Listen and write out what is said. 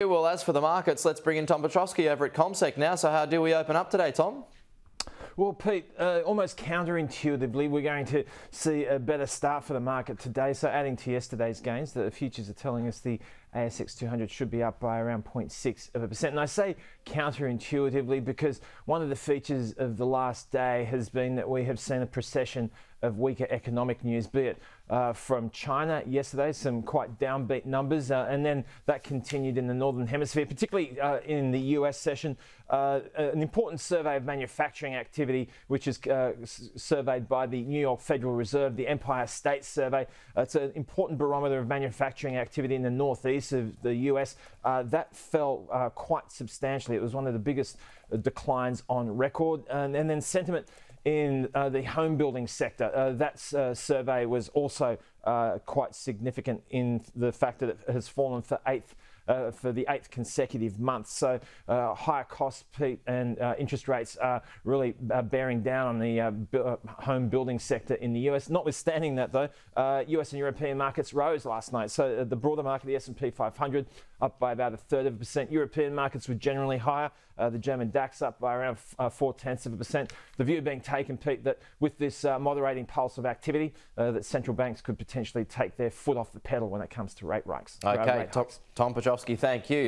Well, as for the markets, let's bring in Tom Piotrowski over at CommSec now. So, how do we open up today, Tom? Well, Pete, uh, almost counterintuitively, we're going to see a better start for the market today. So, adding to yesterday's gains, the futures are telling us the ASX 200 should be up by around 0.6 of a percent. And I say counterintuitively because one of the features of the last day has been that we have seen a procession of weaker economic news, be it uh, from China yesterday, some quite downbeat numbers, uh, and then that continued in the Northern Hemisphere, particularly uh, in the US session. Uh, an important survey of manufacturing activity, which is uh, surveyed by the New York Federal Reserve, the Empire State Survey. it's an important barometer of manufacturing activity in the Northeast of the US. Uh, that fell quite substantially. It was one of the biggest declines on record. And, and then sentiment in uh, the home building sector. Uh, that uh, survey was also uh, quite significant in the fact that it has fallen for eighth. Uh, for the eighth consecutive month. So, uh, higher costs and uh, interest rates are really uh, bearing down on the home building sector in the US. Notwithstanding that, though, US and European markets rose last night. So, the broader market, the S&P 500, up by about a third of a percent. European markets were generally higher. the German DAX up by around four tenths of a percent. The view being taken, Pete, that with this uh, moderating pulse of activity, uh, that central banks could potentially take their foot off the pedal when it comes to rate hikes. Okay, rate Tom, Tom Piotrowski, thank you.